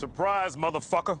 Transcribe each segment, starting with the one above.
Surprise, motherfucker.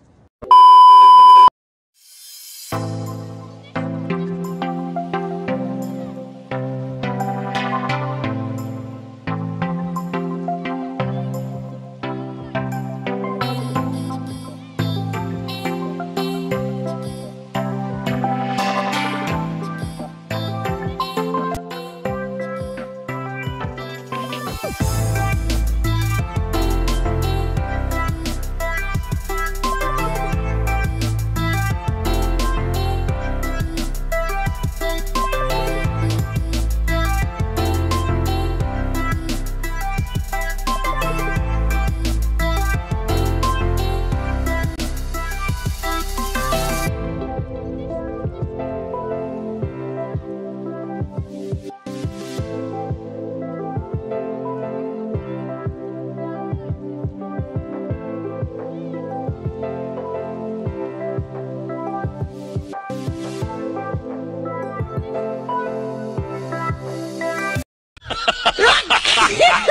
Yeah.